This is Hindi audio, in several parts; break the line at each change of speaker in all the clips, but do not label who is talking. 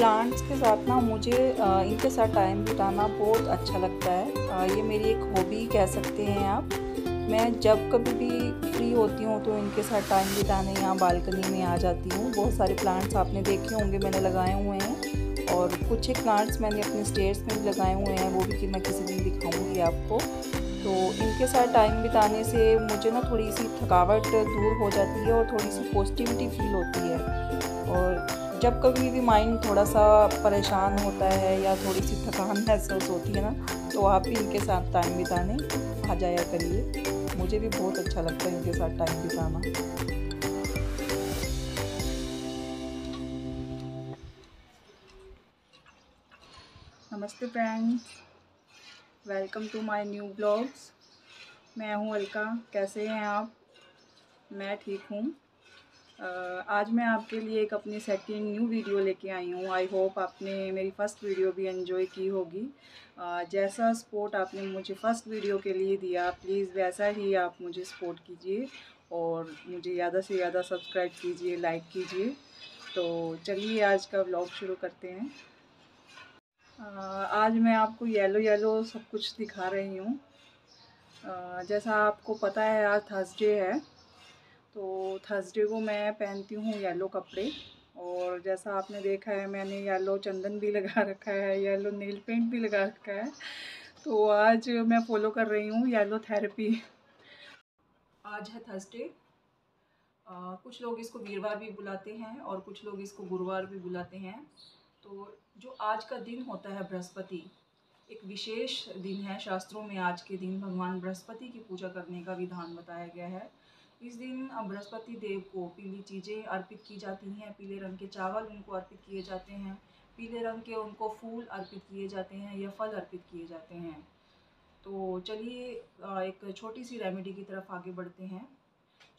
प्लांट्स के साथ ना मुझे इनके साथ टाइम बिताना बहुत अच्छा लगता है। ये मेरी एक हॉबी कह सकते हैं आप। मैं जब कभी भी फ्री होती हूँ तो इनके साथ टाइम बिताने यहाँ बालकनी में आ जाती हूँ। बहुत सारे प्लांट्स आपने देखे होंगे, मैंने लगाए हुए हैं। और कुछ एक प्लांट्स मैंने अपने स्टेट्स में भी लगाए हुए हैं, वो भी कि मैं किसी दिन दिखाऊँगी आपको। तो इनके साथ टाइम बिताने से मुझे ना थोड़ी सी थकावट दूर हो जाती है और थोड़ी सी पॉजिटिविटी फील होती है। और जब कभी भी माइंड थोड़ा सा परेशान होता है या थोड़ी सी थकान महसूस होती है ना तो आप भी इनके साथ टाइम बिताने आ जाया करिए। मुझे भी बहुत अच्छा लगता है इनके साथ टाइम बिताना। नमस्ते friends welcome to my new blogs मैं हूँ अलका, कैसे हैं आप? मैं ठीक हूँ। आज मैं आपके लिए एक अपनी सेकंड न्यू वीडियो लेके आई हूँ। आई होप आपने मेरी फ़र्स्ट वीडियो भी एंजॉय की होगी। जैसा सपोर्ट आपने मुझे फ़र्स्ट वीडियो के लिए दिया प्लीज़ वैसा ही आप मुझे सपोर्ट कीजिए और मुझे ज़्यादा से ज़्यादा सब्सक्राइब कीजिए लाइक कीजिए। तो चलिए आज का ब्लॉग शुरू करते हैं। आज मैं आपको येलो येलो सब कुछ दिखा रही हूँ। जैसा आपको पता है, आज थर्सडे है। तो थर्सडे को मैं पहनती हूँ येलो कपड़े। और जैसा आपने देखा है, मैंने येलो चंदन भी लगा रखा है येलो नेल पेंट भी लगा रखा है। तो आज मैं फॉलो कर रही हूँ येलो थेरेपी आज है थर्सडे कुछ लोग इसको वीरवार भी बुलाते हैं और कुछ लोग इसको गुरुवार भी बुलाते हैं। तो जो आज का दिन होता है बृहस्पति, एक विशेष दिन है। शास्त्रों में आज के दिन भगवान बृहस्पति की पूजा करने का विधान बताया गया है। इस दिन बृहस्पति देव को पीली चीज़ें अर्पित की जाती हैं। पीले रंग के चावल उनको अर्पित किए जाते हैं। पीले रंग के उनको फूल अर्पित किए जाते हैं या फल अर्पित किए जाते हैं। तो चलिए एक छोटी सी रेमेडी की तरफ़ आगे बढ़ते हैं।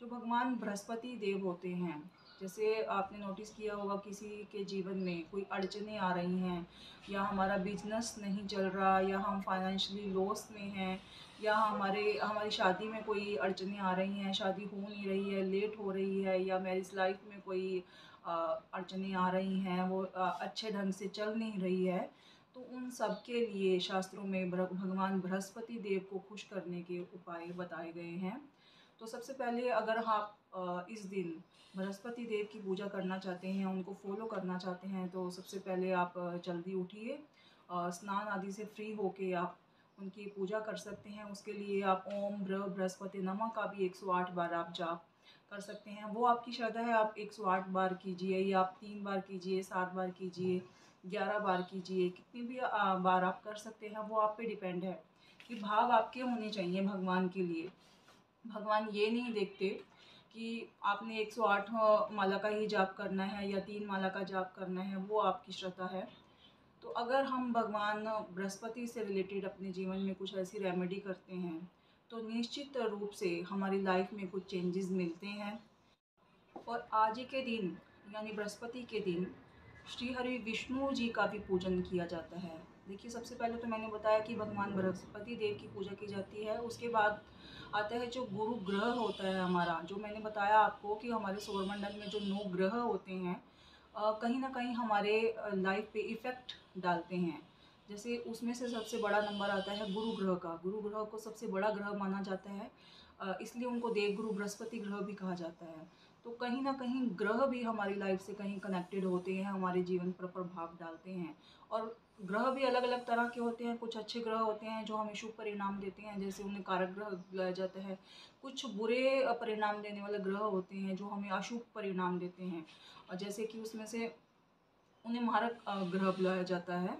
जो भगवान बृहस्पति देव होते हैं, जैसे आपने नोटिस किया होगा किसी के जीवन में कोई अड़चने आ रही हैं, या हमारा बिज़नेस नहीं चल रहा, या हम फाइनेंशियली लॉस में हैं या हमारे, हमारी शादी में कोई अड़चने आ रही हैं, शादी हो नहीं रही है लेट हो रही है या मैरिज लाइफ में कोई अड़चने आ रही हैं, वो अच्छे ढंग से चल नहीं रही है तो उन सब के लिए शास्त्रों में भगवान बृहस्पति देव को खुश करने के उपाय बताए गए हैं। तो सबसे पहले अगर आप इस दिन बृहस्पति देव की पूजा करना चाहते हैं, उनको फॉलो करना चाहते हैं तो सबसे पहले आप जल्दी उठिए स्नान आदि से फ्री होके आप उनकी पूजा कर सकते हैं। उसके लिए आप ओम ब्र बृहस्पति, नमा का भी 108 बार आप जाप कर सकते हैं। वो आपकी श्रद्धा है, आप 108 बार कीजिए, या आप तीन बार कीजिए, सात बार कीजिए, ग्यारह बार कीजिए, कितनी भी बार आप कर सकते हैं, वो आप पे डिपेंड है कि भाव आपके होने चाहिए भगवान के लिए। भगवान ये नहीं देखते कि आपने 108 माला का ही जाप करना है या तीन माला का जाप करना है, वो आपकी श्रद्धा है। तो अगर हम भगवान बृहस्पति से रिलेटेड अपने जीवन में कुछ ऐसी रेमेडी करते हैं तो निश्चित रूप से हमारी लाइफ में कुछ चेंजेस मिलते हैं। और आज के दिन, यानी बृहस्पति के दिन, श्री हरि विष्णु जी का भी पूजन किया जाता है। देखिए, सबसे पहले तो मैंने बताया कि भगवान बृहस्पति देव की पूजा की जाती है। उसके बाद आता है जो गुरु ग्रह होता है हमारा, जो मैंने बताया आपको कि हमारे सौरमंडल में जो नौ ग्रह होते हैं कहीं ना कहीं हमारे लाइफ पे इफ़ेक्ट डालते हैं। जैसे उसमें से सबसे बड़ा नंबर आता है गुरु ग्रह का। गुरु ग्रह को सबसे बड़ा ग्रह माना जाता है। इसलिए उनको देव गुरु बृहस्पति ग्रह भी कहा जाता है। तो कहीं ना कहीं ग्रह भी हमारी लाइफ से कहीं कनेक्टेड होते हैं, हमारे जीवन पर प्रभाव डालते हैं। और ग्रह भी अलग अलग तरह के होते हैं। कुछ अच्छे ग्रह होते हैं जो हमें शुभ परिणाम देते हैं। जैसे उन्हें कारक ग्रह बुलाया जाता है। कुछ बुरे परिणाम देने वाले ग्रह होते हैं, जो हमें अशुभ परिणाम देते हैं। जैसे कि उसमें से उन्हें मारक ग्रह बुलाया जाता है।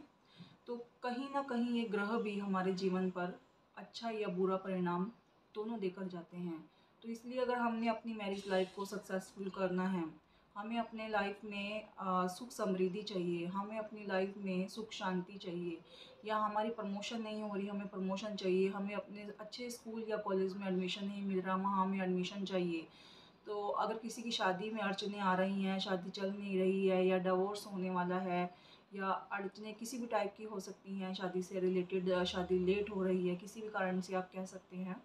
तो कहीं ना कहीं ये ग्रह भी हमारे जीवन पर अच्छा या बुरा परिणाम दोनों देकर जाते हैं। तो इसलिए अगर हमने अपनी मैरिज लाइफ को सक्सेसफुल करना है, हमें अपने लाइफ में सुख समृद्धि चाहिए, हमें अपनी लाइफ में सुख शांति चाहिए या हमारी प्रमोशन नहीं हो रही, हमें प्रमोशन चाहिए, हमें अपने अच्छे स्कूल या कॉलेज में एडमिशन नहीं मिल रहा, वहाँ हमें एडमिशन चाहिए। तो अगर किसी की शादी में अड़चने आ रही हैं, शादी चल नहीं रही है या डिवोर्स होने वाला है या अड़चने किसी भी टाइप की हो सकती हैं, शादी से रिलेटेड शादी लेट हो रही है, किसी भी कारण से आप कह सकते हैं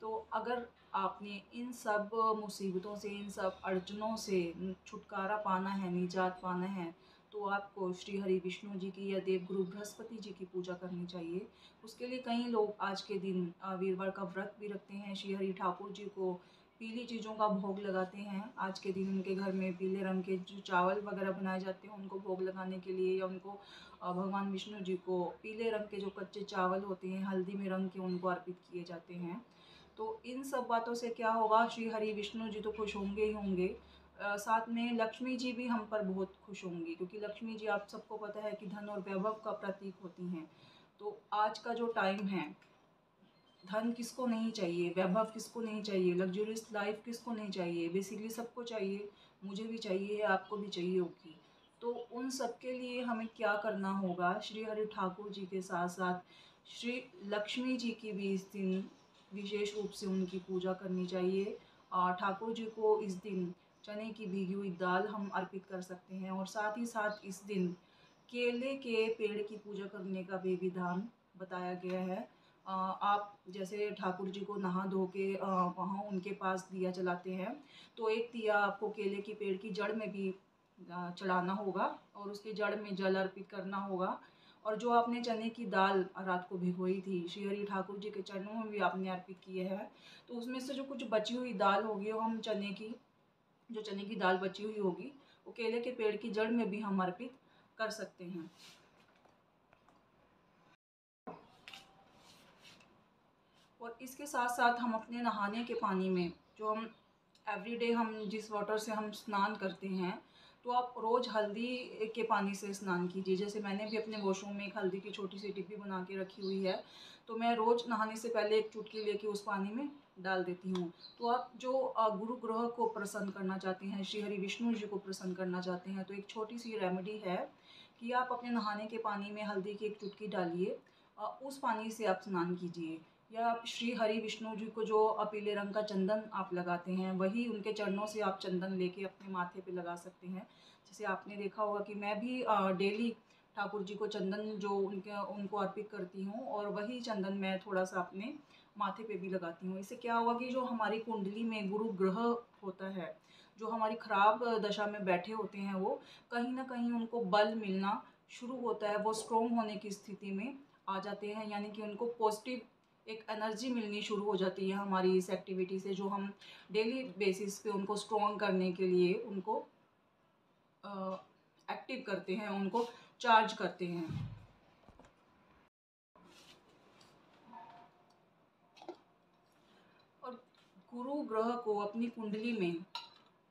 तो अगर आपने इन सब मुसीबतों से, इन सब अड़चनों से छुटकारा पाना है, निजात पाना है तो आपको श्री हरि विष्णु जी की या देव गुरु बृहस्पति जी की पूजा करनी चाहिए। उसके लिए कई लोग आज के दिन वीरवार का व्रत भी रखते हैं। श्री हरि ठाकुर जी को पीली चीज़ों का भोग लगाते हैं। आज के दिन उनके घर में पीले रंग के जो चावल वगैरह बनाए जाते हैं, उनको भोग लगाने के लिए या उनको भगवान विष्णु जी को पीले रंग के जो कच्चे चावल होते हैं, हल्दी में रंग के उनको अर्पित किए जाते हैं। तो इन सब बातों से क्या होगा? श्री हरि विष्णु जी तो खुश होंगे ही होंगे। साथ में लक्ष्मी जी भी हम पर बहुत खुश होंगी, क्योंकि लक्ष्मी जी, आप सबको पता है कि धन और वैभव का प्रतीक होती हैं। तो आज का जो टाइम है, धन किसको नहीं चाहिए, वैभव किसको नहीं चाहिए लग्जरियस लाइफ किसको नहीं चाहिए बेसिकली सबको चाहिए, मुझे भी चाहिए आपको भी चाहिए होगी। तो उन सब के लिए हमें क्या करना होगा? श्री हरि ठाकुर जी के साथ साथ श्री लक्ष्मी जी की भी इस दिन विशेष रूप से उनकी पूजा करनी चाहिए। ठाकुर जी को इस दिन चने की भीगी हुई दाल हम अर्पित कर सकते हैं और साथ ही साथ इस दिन केले के पेड़ की पूजा करने का भी विधान बताया गया है। आप जैसे ठाकुर जी को नहा धो के वहाँ उनके पास दिया जलाते हैं तो एक दिया आपको केले की पेड़ की जड़ में भी चढ़ाना होगा और उसकी जड़ में जल अर्पित करना होगा। और जो आपने चने की दाल रात को भिगोई थी श्री हरि ठाकुर जी के चरणों में भी आपने अर्पित किए हैं तो उसमें से जो कुछ बची हुई दाल होगी वो हम चने की जो चने की दाल बची हुई होगी, वो केले के पेड़ की जड़ में भी हम अर्पित कर सकते हैं। और इसके साथ साथ हम अपने नहाने के पानी में, जो हम एवरीडे हम जिस वाटर से हम स्नान करते हैं तो आप रोज़ हल्दी के पानी से स्नान कीजिए। जैसे मैंने भी अपने वॉशरूम में एक हल्दी की छोटी सी डिब्बी बना के रखी हुई है तो मैं रोज़ नहाने से पहले एक चुटकी लेके उस पानी में डाल देती हूँ। तो आप जो गुरु ग्रह को प्रसन्न करना चाहते हैं, श्री हरि विष्णु जी को प्रसन्न करना चाहते हैं तो एक छोटी सी रेमेडी है कि आप अपने नहाने के पानी में हल्दी की एक चुटकी डालिए उस पानी से आप स्नान कीजिए। या आप श्री हरि विष्णु जी को जो पीले रंग का चंदन आप लगाते हैं, वही उनके चरणों से आप चंदन लेके अपने माथे पे लगा सकते हैं। जैसे आपने देखा होगा कि मैं भी डेली ठाकुर जी को चंदन जो उनके, उनको अर्पित करती हूँ, और वही चंदन मैं थोड़ा सा अपने माथे पे भी लगाती हूँ। इससे क्या होगा कि जो हमारी कुंडली में गुरु ग्रह होता है, जो हमारी ख़राब दशा में बैठे होते हैं वो, कहीं ना कहीं उनको बल मिलना शुरू होता है, वो स्ट्रोंग होने की स्थिति में आ जाते हैं। यानी कि उनको पॉजिटिव एक एनर्जी मिलनी शुरू हो जाती है हमारी इस एक्टिविटी से, जो हम डेली बेसिस पे उनको स्ट्रॉन्ग करने के लिए उनको एक्टिव करते हैं, उनको चार्ज करते हैं और गुरु ग्रह को अपनी कुंडली में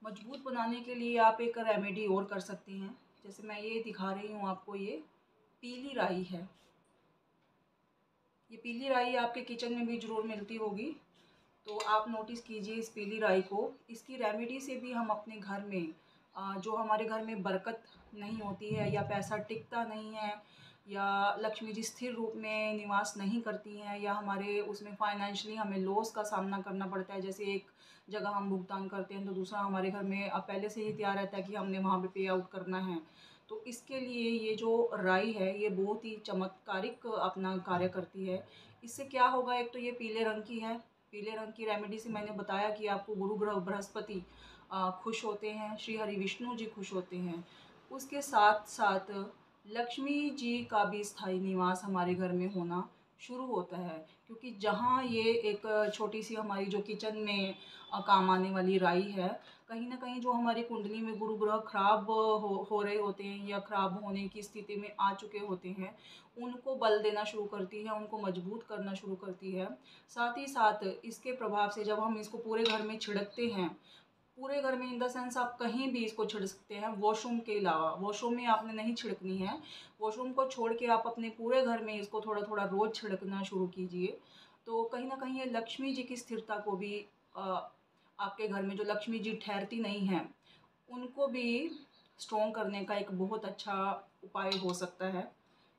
मज़बूत बनाने के लिए आप एक रेमेडी और कर सकते हैं। जैसे मैं ये दिखा रही हूँ आपको, ये पीली राई है। ये पीली राई आपके किचन में भी ज़रूर मिलती होगी। तो आप नोटिस कीजिए इस पीली राई को। इसकी रेमेडी से भी हम अपने घर में जो हमारे घर में बरकत नहीं होती है या पैसा टिकता नहीं है या लक्ष्मी जी स्थिर रूप में निवास नहीं करती हैं, या हमारे उसमें फाइनेंशियली हमें लॉस का सामना करना पड़ता है, जैसे एक जगह हम भुगतान करते हैं तो दूसरा हमारे घर में अब पहले से ही तैयार रहता है कि हमने वहाँ पे पे आउट करना है। तो इसके लिए ये जो राई है, ये बहुत ही चमत्कारिक अपना कार्य करती है। इससे क्या होगा, एक तो ये पीले रंग की है। पीले रंग की रेमेडी से मैंने बताया कि आपको गुरु ग्रह बृहस्पति खुश होते हैं, श्री हरि विष्णु जी खुश होते हैं। उसके साथ साथ लक्ष्मी जी का भी स्थायी निवास हमारे घर में होना शुरू होता है, क्योंकि जहाँ ये एक छोटी सी हमारी जो किचन में काम आने वाली राई है, कहीं ना कहीं जो हमारी कुंडली में गुरु ग्रह खराब हो हो रहे होते हैं या खराब होने की स्थिति में आ चुके होते हैं, उनको बल देना शुरू करती है, उनको मज़बूत करना शुरू करती है। साथ ही साथ इसके प्रभाव से जब हम इसको पूरे घर में छिड़कते हैं पूरे घर में इन द सेंस आप कहीं भी इसको छिड़क सकते हैं वॉशरूम के अलावा। वॉशरूम में आपने नहीं छिड़कनी है। वॉशरूम को छोड़ के आप अपने पूरे घर में इसको थोड़ा थोड़ा रोज़ छिड़कना शुरू कीजिए। तो कहीं ना कहीं ये लक्ष्मी जी की स्थिरता को भी आ, आपके घर में जो लक्ष्मी जी ठहरती नहीं हैं उनको भी स्ट्रॉन्ग करने का एक बहुत अच्छा उपाय हो सकता है।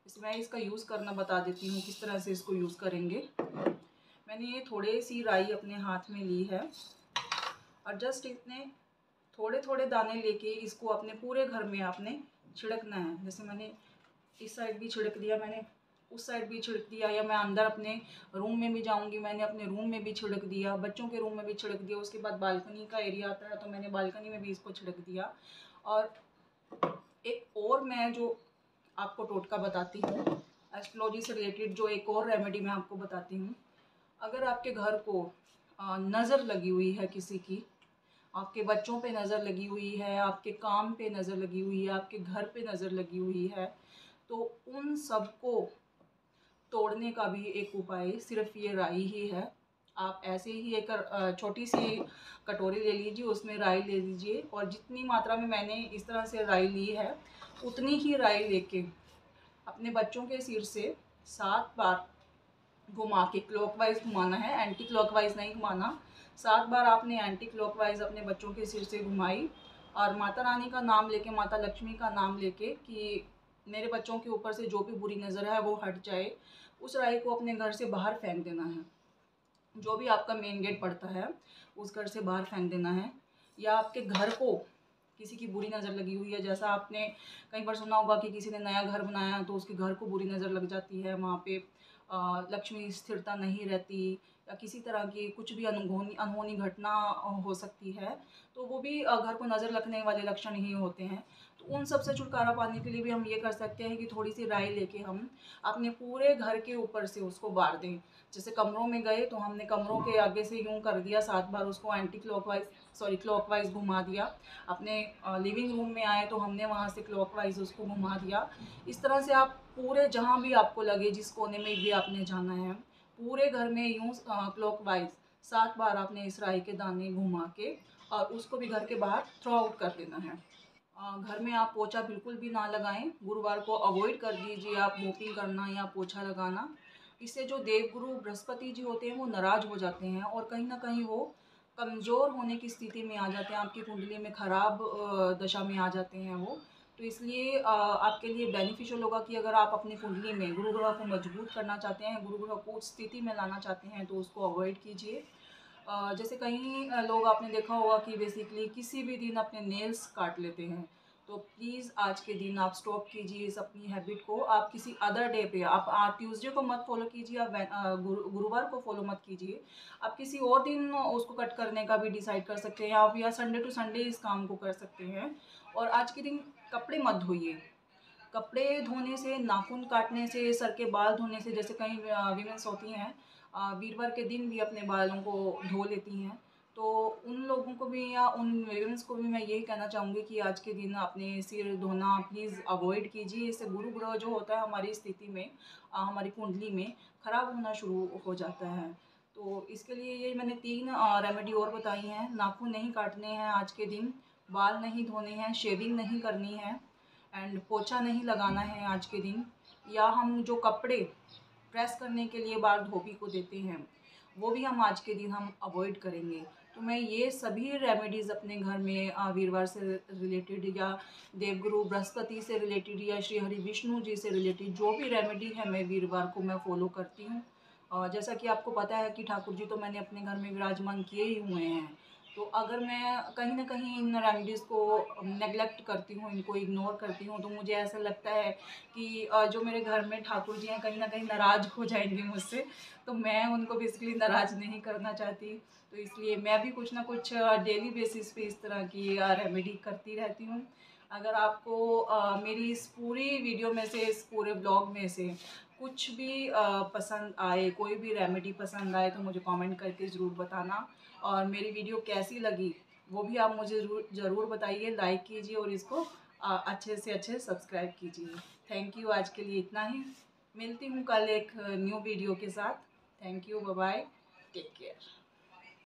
इस मैं इसका यूज़ करना बता देती हूँ किस तरह से इसको यूज़ करेंगे। मैंने ये थोड़े सी राई अपने हाथ में ली है। और जस्ट इतने थोड़े थोड़े दाने लेके इसको अपने पूरे घर में आपने छिड़कना है। जैसे मैंने इस साइड भी छिड़क दिया, मैंने उस साइड भी छिड़क दिया या मैं अंदर अपने रूम में भी जाऊँगी, मैंने अपने रूम में भी छिड़क दिया, बच्चों के रूम में भी छिड़क दिया, उसके बाद बालकनी का एरिया आता है तो मैंने बालकनी में भी इसको छिड़क दिया। और एक और मैं जो आपको टोटका बताती हूँ एस्ट्रोलॉजी से रिलेटेड जो एक और रेमेडी मैं आपको बताती हूँ, अगर आपके घर को नज़र लगी हुई है किसी की। आपके बच्चों पे नज़र लगी हुई है, आपके काम पे नज़र लगी हुई है, आपके घर पे नज़र लगी हुई है। तो उन सबको तोड़ने का भी एक उपाय सिर्फ़ ये राई ही है। आप ऐसे ही एक छोटी सी कटोरी ले लीजिए, उसमें राई ले लीजिए और जितनी मात्रा में मैंने इस तरह से राई ली है, उतनी ही राई लेके अपने बच्चों के सिर से सात बार घुमा के क्लॉकवाइज घुमाना है एंटी क्लॉकवाइज नहीं घुमाना। सात बार आपने एंटी क्लॉकवाइज अपने बच्चों के सिर से घुमाई और माता रानी का नाम लेके, माता लक्ष्मी का नाम लेके कि मेरे बच्चों के ऊपर से जो भी बुरी नज़र है, वो हट जाए। उस राई को अपने घर से बाहर फेंक देना है। जो भी आपका मेन गेट पड़ता है, उस घर से बाहर फेंक देना है। या आपके घर को किसी की बुरी नज़र लगी हुई है, जैसा आपने कई बार सुना होगा कि किसी ने नया घर बनाया तो उसके घर को बुरी नज़र लग जाती है, वहाँ पे लक्ष्मी स्थिरता नहीं रहती या किसी तरह की कुछ भी अनहोनी अनहोनी घटना हो सकती है तो वो भी घर को नज़र रखने वाले लक्षण ही होते हैं। तो उन सबसे छुटकारा पाने के लिए भी हम ये कर सकते हैं कि थोड़ी सी राय लेके हम अपने पूरे घर के ऊपर से उसको बार दें। जैसे कमरों में गए तो हमने कमरों के आगे से यूँ कर दिया, सात बार उसको एंटी क्लॉकवाइज सॉरी क्लॉकवाइज घुमा दिया। अपने लिविंग रूम में आए तो हमने वहाँ से क्लॉकवाइज उसको घुमा दिया। इस तरह से आप पूरे, जहाँ भी आपको लगे, जिस कोने में भी आपने जाना है, पूरे घर में यूँ क्लॉकवाइज सात बार आपने इस राई के दाने घुमा के और उसको भी घर के बाहर थ्रो आउट कर देना है। घर में आप पोछा बिल्कुल भी ना लगाएँ। गुरुवार को अवॉइड कर दीजिए आप मोपिंग करना या पोछा लगाना। इससे जो देवगुरु बृहस्पति जी होते हैं, वो नाराज़ हो जाते हैं और कहीं ना कहीं वो कमज़ोर होने की स्थिति में आ जाते हैं। आपकी कुंडली में ख़राब दशा में आ जाते हैं वो। तो इसलिए आपके लिए बेनिफिशियल होगा कि अगर आप अपनी कुंडली में गुरु ग्रह को मज़बूत करना चाहते हैं गुरु ग्रह को स्थिति में लाना चाहते हैं तो उसको अवॉइड कीजिए। जैसे कहीं लोग आपने देखा होगा कि बेसिकली किसी भी दिन अपने नेल्स काट लेते हैं। तो प्लीज़ आज के दिन आप स्टॉप कीजिए इस अपनी हैबिट को। आप किसी अदर डे पे आप ट्यूसडे को मत फॉलो कीजिए, आप गुरुवार को फॉलो मत कीजिए। आप किसी और दिन उसको कट करने का भी डिसाइड कर सकते हैं, आप या संडे टू संडे इस काम को कर सकते हैं। और आज के दिन कपड़े मत धोइए। कपड़े धोने से, नाखून काटने से, सर के बाल धोने से, जैसे कई वीमेंस होती हैं वीरवार के दिन भी अपने बालों को धो लेती हैं। तो उन लोगों को भी या उन वीमेंस को भी मैं यही कहना चाहूँगी कि आज के दिन अपने सिर धोना प्लीज़ अवॉइड कीजिए। इससे गुरु ग्रह जो होता है हमारी स्थिति में हमारी कुंडली में ख़राब होना शुरू हो जाता है। तो इसके लिए ये मैंने तीन रेमेडी और बताई हैं। नाखून नहीं काटने हैं आज के दिन, बाल नहीं धोने हैं शेविंग नहीं करनी है एंड पोछा नहीं लगाना है आज के दिन। या हम जो कपड़े प्रेस करने के लिए बाल धोबी को देते हैं। वो भी हम आज के दिन हम अवॉइड करेंगे। तो मैं ये सभी रेमेडीज़ अपने घर में वीरवार से रिलेटेड या देवगुरु, बृहस्पति से रिलेटेड या श्री हरि विष्णु जी से रिलेटेड जो भी रेमेडी है, मैं वीरवार को मैं फॉलो करती हूँ। जैसा कि आपको पता है कि ठाकुर जी तो मैंने अपने घर में विराजमान किए ही हुए हैं। तो अगर मैं कहीं ना कहीं इन रेमेडीज़ को नेगलेक्ट करती हूँ, इनको इग्नोर करती हूँ तो मुझे ऐसा लगता है कि जो मेरे घर में ठाकुर जी हैं, कहीं ना कहीं नाराज़ हो जाएँगे मुझसे। तो मैं उनको बेसिकली नाराज़ नहीं करना चाहती। तो इसलिए मैं भी कुछ ना कुछ डेली बेसिस पे इस तरह की रेमेडी करती रहती हूँ। अगर आपको मेरी इस पूरी वीडियो में से, इस पूरे ब्लॉग में से कुछ भी पसंद आए, कोई भी रेमेडी पसंद आए तो मुझे कमेंट करके ज़रूर बताना। और मेरी वीडियो कैसी लगी, वो भी आप मुझे ज़रूर बताइए लाइक कीजिए और इसको अच्छे से अच्छे सब्सक्राइब कीजिए। थैंक यू आज के लिए इतना ही। मिलती हूँ कल एक न्यू वीडियो के साथ। Thank you bye take care